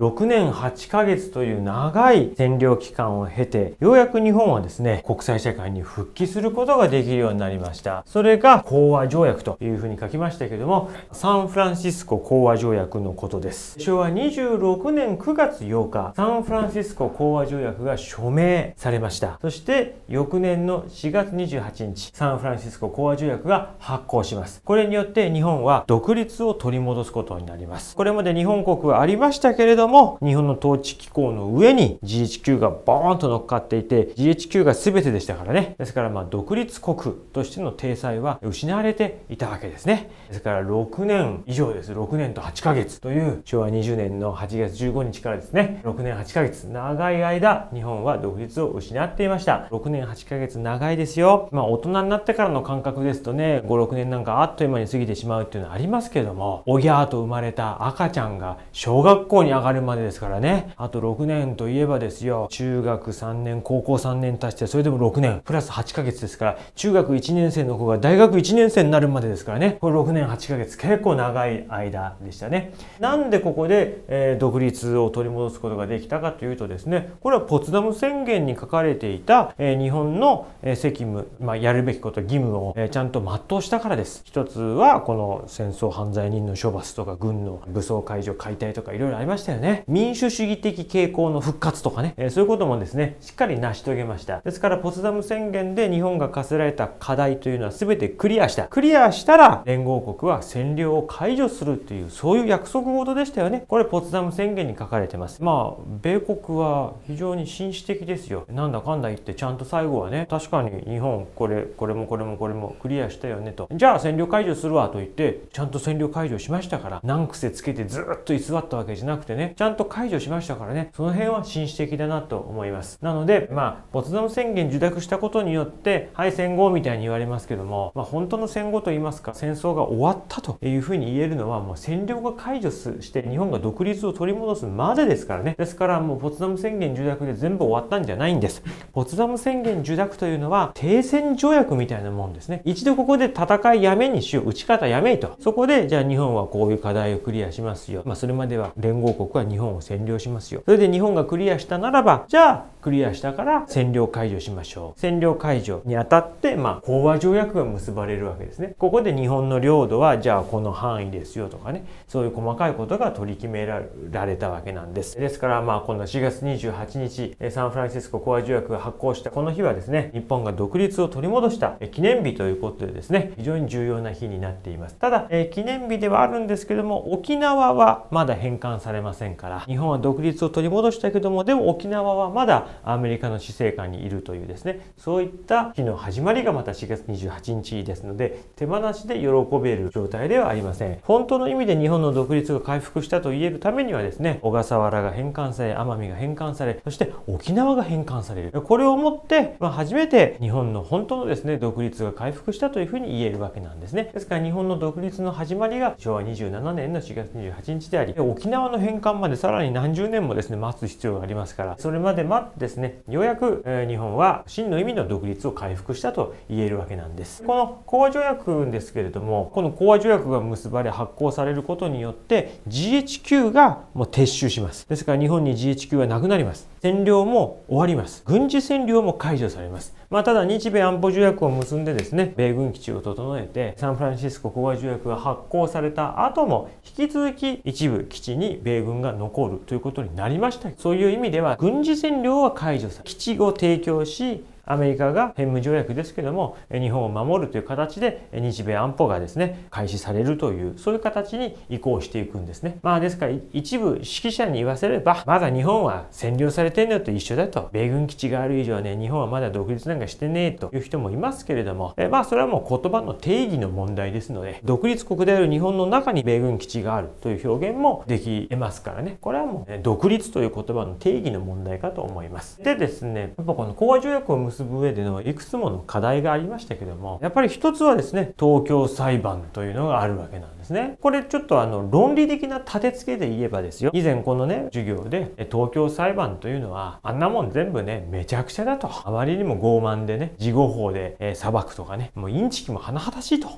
6年8ヶ月という長い占領期間を経て、ようやく日本はですね、国際社会に復帰することができるようになりました。それが講和条約というふうに書きましたけども、サンフランシスコ講和条約のことです。昭和26年9月8日、サンフランシスコ講和条約が署名されました。そして翌年の4月28日、サンフランシスコ講和条約が発行します。これによって日本は独立を取り戻すことになります。これまで日本国はありましたけれども、日本の統治機構の上に GHQ がボーンと乗っかっていて、GHQ が全てでしたからね。ですからまあ独立国としての体裁は失われていたわけですね。ですから6年以上です。6年と8ヶ月という昭和20年の8月15日からですね、6年8ヶ月、長い間日本は独立を失っていました。6年8ヶ月長いですよ。まあ大人になってからの感覚ですとね、5、6年なんかあっという間に過ぎてしまうっていうのはありますけども、おぎゃーと生まれた赤ちゃんが小学校に上がるまでですからね。あと6年といえばですよ、中学3年、高校3年足して、それでも6年、プラス8ヶ月ですから、中学1年生の子が大学1年生になるまでですからね、これ6年8ヶ月、結構長い間でしたね。なんでここで、えー、独立を取り戻すことができたかというとですね、これはポツダム宣言に書かれていた、えー、日本の、え、責務、まあ、やるべきこと、義務を、えー、ちゃんと全うしたからです。一つは、この戦争犯罪人の処罰とか、軍の武装解除解体とかいろいろありましたよね。民主主義的傾向の復活とかね、えー、そういうこともですね、しっかり成し遂げました。ですから、ポツダム宣言で日本が課せられた課題というのは全てクリアした。クリアしたら、連合国は占領を解除するという、そういう約束事でしたよね。これ、ポツダム宣言に書かれてます。まあ、米国は非常に紳士的ですよ。なんだかんだ言って、ちゃんと最後はね、確かに日本、これ、これもこれもこれもクリアしたよねと。じゃあ占領解除するわと言って、ちゃんと占領解除しましたから、難癖つけてずっと居座ったわけじゃなくてね、ちゃんと解除しましたからね、その辺は紳士的だなと思います。なので、まあ、ポツダム宣言受諾したことによって、はい、戦後みたいに言われますけども、まあ、本当の戦後と言いますか、戦争が終わったというふうに言えるのは、もう占領が解除して日本が独立を取り戻すまでですからね。ですから、もうポツダム宣言受諾で全部終わったんじゃないんです。ポツダム宣言受諾というのは、停戦条約みたいなもんですね。一度ここで戦いやめにしよう、打ち方やめいと。そこで、じゃあ日本はこういう課題をクリアしますよ。まあ、それまでは連合国は日本を占領しますよ。それで日本がクリアしたならば、じゃあクリアしたから占領解除しましょう。占領解除にあたって、まあ、講和条約が結ばれるわけですね。ここで日本の領土は、じゃあこの範囲ですよとかね、そういう細かいことが取り決められたわけなんです。ですから、まあ、この4月28日、サンフランシスコ講和条約が発行したこの日はですね、日本が独立を取り戻した記念日ということでですね、非常に重要な日になっています。ただ、え記念日ではあるんですけども、沖縄はまだ返還されませんから、日本は独立を取り戻したけども、でも沖縄はまだアメリカの死生観にいるというですね、そういった日の始まりがまた4月28日ですので、手放しで喜べる状態ではありません。本当の意味で日本の独立が回復したと言えるためにはですね、小笠原が返還され、奄美が返還され、そして沖縄が返還される。これをもって、まあ、初めて日本の本当のですね、独立が回復したというふうに言えるわけなんですね。ですから日本の独立の始まりが昭和27年の4月28日であり、沖縄の返還までさらに何十年もですね、待つ必要がありますから、それまで待ってですね、ようやく、えー、日本は真の意味の独立を回復したと言えるわけなんです。この講和条約ですけれども、この講和条約が結ばれ発行されることによって GHQ がもう撤収します。ですから日本に GHQ はなくなります。占領も終わります。軍事占領も解除されます。まあ、ただ日米安保条約を結んでですね、米軍基地を整えて、サンフランシスコ講和条約が発行された後も、引き続き一部基地に米軍が残るということになりました。そういう意味では、軍事占領は解除され、基地を提供し、アメリカが編務条約ですけども日本を守るという形で日米安保がですね開始されるというそういう形に移行していくんですね。まあですから一部指揮者に言わせればまだ日本は占領されてんのと一緒だと。米軍基地がある以上ね日本はまだ独立なんかしてねえという人もいますけれどもえまあそれはもう言葉の定義の問題ですので独立国である日本の中に米軍基地があるという表現もできますからね。これはもう、ね、独立という言葉の定義の問題かと思います。でですねやっぱこの講和条約を結ぶ上でのいくつもの課題がありましたけどもやっぱり一つはですね東京裁判というのがあるわけなんですね。これちょっとあの論理的な立て付けで言えばですよ。以前このね授業で東京裁判というのはあんなもん全部ねめちゃくちゃだと。あまりにも傲慢でね事後法で、え裁くとかねもうインチキも甚だしいと。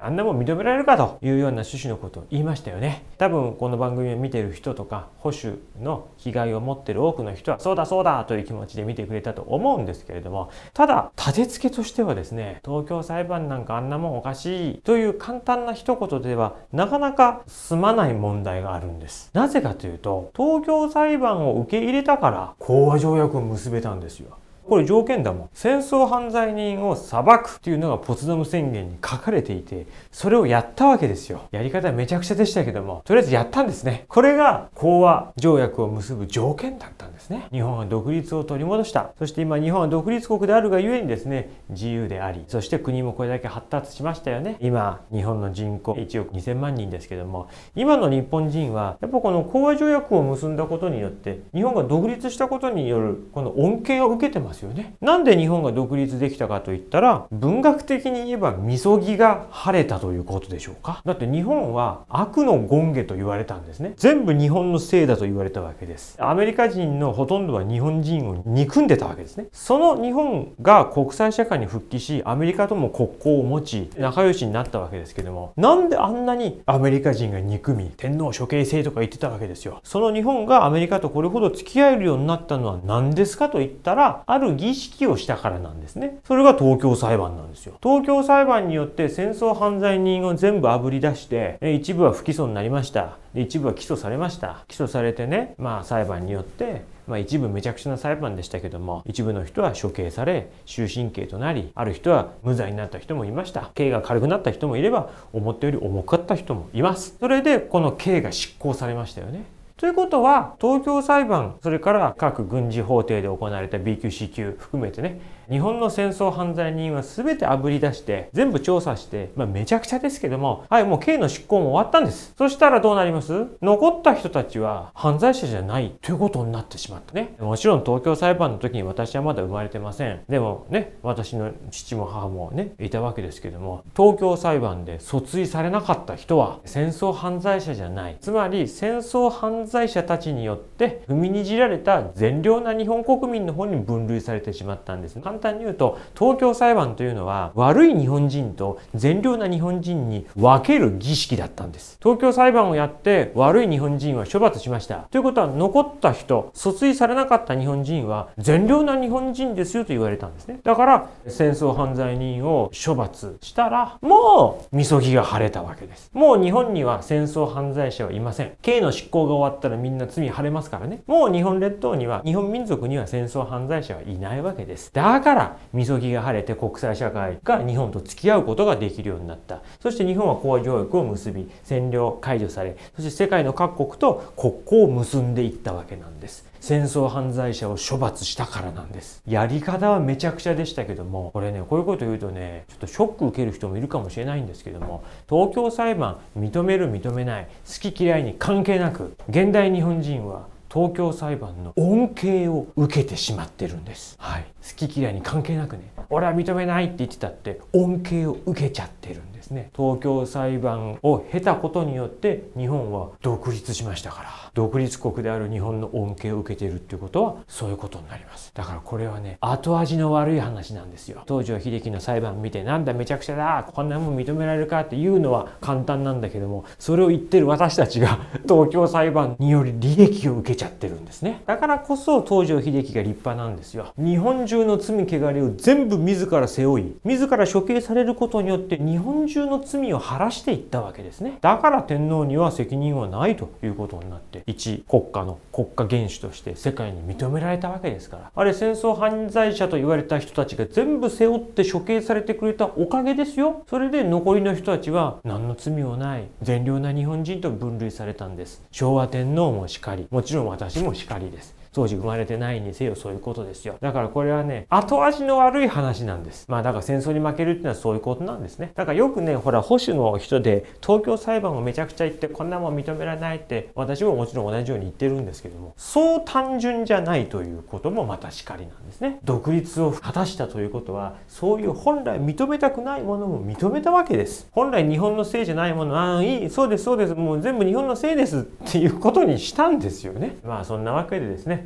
あんなもん認められるかというような趣旨のことを言いましたよね。多分この番組を見てる人とか保守の被害を持ってる多くの人はそうだそうだという気持ちで見てくれたと思うんですけれどもただ立て付けとしてはですね東京裁判なんかあんなもんおかしいという簡単な一言ではなかなか済まない問題があるんです。なぜかというと東京裁判を受け入れたから講和条約を結べたんですよ。これ条件だもん。戦争犯罪人を裁くっていうのがポツダム宣言に書かれていて、それをやったわけですよ。やり方めちゃくちゃでしたけども、とりあえずやったんですね。これが講和条約を結ぶ条件だったんですね。日本は独立を取り戻した。そして今日本は独立国であるがゆえにですね、自由であり、そして国もこれだけ発達しましたよね。今、日本の人口1億2000万人ですけども、今の日本人は、やっぱこの講和条約を結んだことによって、日本が独立したことによるこの恩恵を受けてますよね。なんで日本が独立できたかといったら、文学的に言えば、みそぎが晴れたということでしょうか。だって日本は悪の権下と言われたんですね。全部日本のせいだと言われたわけです。アメリカ人のほとんどは日本人を憎んでたわけですね。その日本が国際社会に復帰し、アメリカとも国交を持ち、仲良しになったわけですけども、なんであんなにアメリカ人が憎み、天皇処刑制とか言ってたわけですよ。その日本がアメリカとこれほど付き合えるようになったのは何ですかと言ったら、ある儀式をしたからなんですね。それが東京裁判なんですよ。東京裁判によって戦争犯罪人を全部あぶり出して、一部は不起訴になりました。一部は起訴されました。起訴されてね、まあ裁判によって、まあ一部めちゃくちゃな裁判でしたけども、一部の人は処刑され、終身刑となり、ある人は無罪になった人もいました。刑が軽くなった人もいれば、思ったより重かった人もいます。それで、この刑が執行されましたよね。ということは、東京裁判、それから各軍事法廷で行われた BQC 級含めてね、日本の戦争犯罪人は全てあぶり出して、全部調査して、まあ、めちゃくちゃですけども、はい、もう刑の執行も終わったんです。そしたらどうなります？残った人たちは犯罪者じゃないということになってしまったね。もちろん東京裁判の時に私はまだ生まれてません。でもね、私の父も母もね、いたわけですけども、東京裁判で訴追されなかった人は戦争犯罪者じゃない。つまり戦争犯罪者たちによって踏みにじられた善良な日本国民の方に分類されてしまったんです。簡単に言うと東京裁判というのは悪い日本人と善良な日本人に分ける儀式だったんです。東京裁判をやって悪い日本人は処罰しました。ということは残った人訴追されなかった日本人は善良な日本人ですよと言われたんですね。だから戦争犯罪人を処罰したらもうみそぎが晴れたわけです。もう日本には戦争犯罪者はいません。刑の執行が終わったらみんな罪晴れますからね。もう日本列島には日本民族には戦争犯罪者はいないわけです。だからみそぎが晴れて国際社会が日本と付き合うことができるようになった。そして日本は講和条約を結び占領解除されそして世界の各国と国交を結んでいったわけなんです。戦争犯罪者を処罰したからなんです。やり方はめちゃくちゃでしたけどもこれねこういうこと言うとねちょっとショック受ける人もいるかもしれないんですけども東京裁判認める認めない好き嫌いに関係なく現代日本人は東京裁判の恩恵を受けてしまってるんです。はい。好き嫌いに関係なくね、俺は認めないって言ってたって恩恵を受けちゃってるんですね。東京裁判を経たことによって日本は独立しましたから、独立国である日本の恩恵を受けているっていうことはそういうことになります。だからこれはね、後味の悪い話なんですよ。東条英機の裁判見て、なんだめちゃくちゃだ、こんなもん認められるかっていうのは簡単なんだけども、それを言ってる私たちが 東京裁判により利益を受けちゃってるんですね。だからこそ東条英機が立派なんですよ。日本中の罪汚れを全部自ら背負い、自ら処刑されることによって日本中の罪を晴らしていったわけですね。だから天皇には責任はないということになって、一国家の国家元首として世界に認められたわけですから。あれ戦争犯罪者と言われた人たちが全部背負って処刑されてくれたおかげですよ。それで残りの人たちは何の罪もない善良な日本人と分類されたんです。昭和天皇もしかり、もちろん私もしかりです。当時生まれてないにせよそういうことですよ。だからこれはね、後味の悪い話なんです。まあだから戦争に負けるっていうのはそういうことなんですね。だからよくね、ほら保守の人で東京裁判をめちゃくちゃ言ってこんなもん認められないって私ももちろん同じように言ってるんですけども、そう単純じゃないということもまたしかりなんですね。独立を果たしたということは、そういう本来認めたくないものも認めたわけです。本来日本のせいじゃないもの、ああ、いい、そうです、そうです、もう全部日本のせいですっていうことにしたんですよね。まあそんなわけでですね、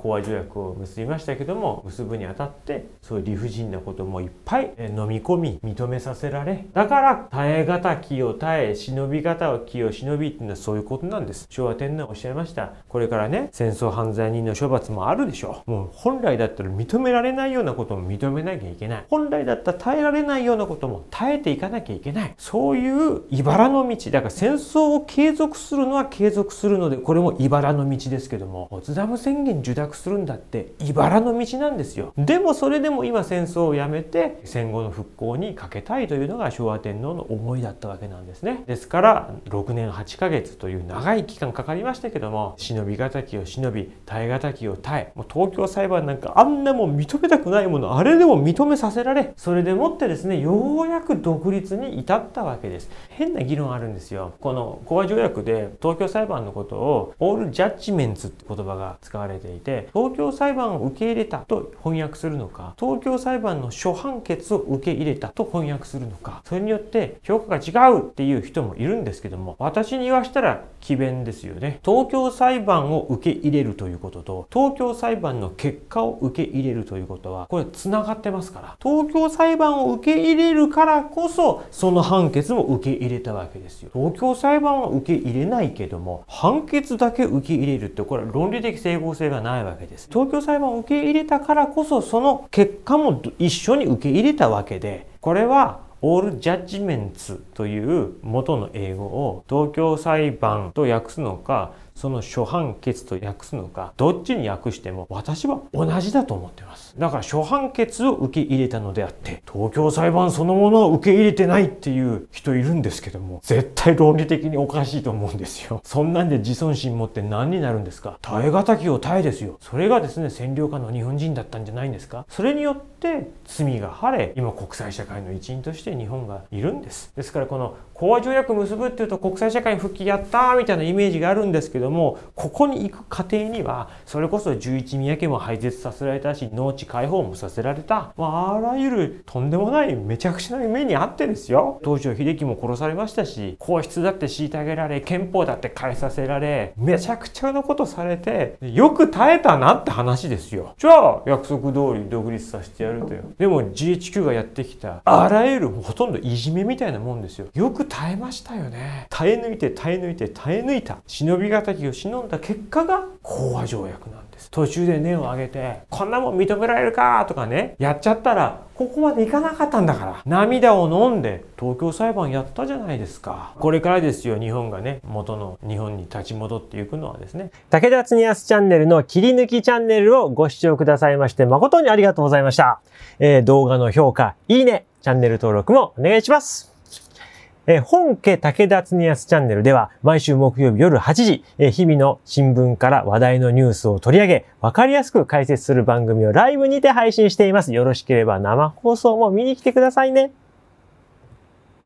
講和条約を結びましたけども結ぶにあたってそういう理不尽なこともいっぱい飲み込み認めさせられだから耐え難きを耐え忍び難きを忍びっていうのはそういうことなんです。昭和天皇おっしゃいました。これからね戦争犯罪人の処罰もあるでしょう。もう本来だったら認められないようなことも認めなきゃいけない。本来だったら耐えられないようなことも耐えていかなきゃいけない。そういう茨の道。だから戦争を継続するのは継続するのでこれも茨の道ですけどもポツダム宣言受諾するんだって茨の道なんですよ。でもそれでも今戦争をやめて戦後の復興にかけたいというのが昭和天皇の思いだったわけなんですね。ですから6年8ヶ月という長い期間かかりましたけども忍び難きを忍び耐え難きを耐えもう東京裁判なんかあんなもん認めたくないものあれでも認めさせられそれでもってですねようやく独立に至ったわけです。変な議論あるんですよ。この講和条約で東京裁判のことをオールジャッジメンツって言葉が使われていて東京裁判を受け入れたと翻訳するのか東京裁判の初判決を受け入れたと翻訳するのかそれによって評価が違うっていう人もいるんですけども私に言わしたら詭弁ですよね。東京裁判を受け入れるということと東京裁判の結果を受け入れるということはこれつながってますから。東京裁判を受け入れるからこそその判決も受け入れたわけですよ。東京裁判は受け入れないけども判決だけ受け入れるってこれは論理的整合性がないわけわけです。東京裁判を受け入れたからこそその結果も一緒に受け入れたわけでこれはオールジャッジメンツという元の英語を東京裁判と訳すのかその初判決と訳すのかどっちに訳しても私は同じだと思ってます。だから初判決を受け入れたのであって東京裁判そのものを受け入れてないっていう人いるんですけども絶対論理的におかしいと思うんですよ。そんなんで自尊心持って何になるんですか？耐え難きを耐えですよ。それがですね占領下の日本人だったんじゃないんですか？それによって罪が晴れ今国際社会の一員として日本がいるんです。ですからこの講和条約結ぶっていうと国際社会復帰やったみたいなイメージがあるんですけどもここに行く過程にはそれこそ十一宮家も廃絶させられたし農地解放もさせられた、まあ、あらゆるとんでもないめちゃくちゃな目にあってですよ。東條英機も殺されましたし皇室だって虐げられ憲法だって変えさせられめちゃくちゃなことされてよく耐えたなって話ですよ。じゃあ約束通り独立させてやるとよ。でも GHQ がやってきたあらゆるほとんどいじめみたいなもんですよ。よく耐えましたよね。耐え抜いて耐え抜いて耐え抜いた。忍び難きを忍んだ結果が講和条約なんです。途中で根を上げてこんなもん認められるかとかねやっちゃったらここまでいかなかったんだから涙を飲んで東京裁判やったじゃないですかこれからですよ日本がね元の日本に立ち戻っていくのはですね。武田恒康チャンネルの切り抜きチャンネルをご視聴くださいまして誠にありがとうございました、えー、動画の評価いいねチャンネル登録もお願いします。え本家武田恒康チャンネルでは毎週木曜日夜8時、え日々の新聞から話題のニュースを取り上げ、わかりやすく解説する番組をライブにて配信しています。よろしければ生放送も見に来てくださいね。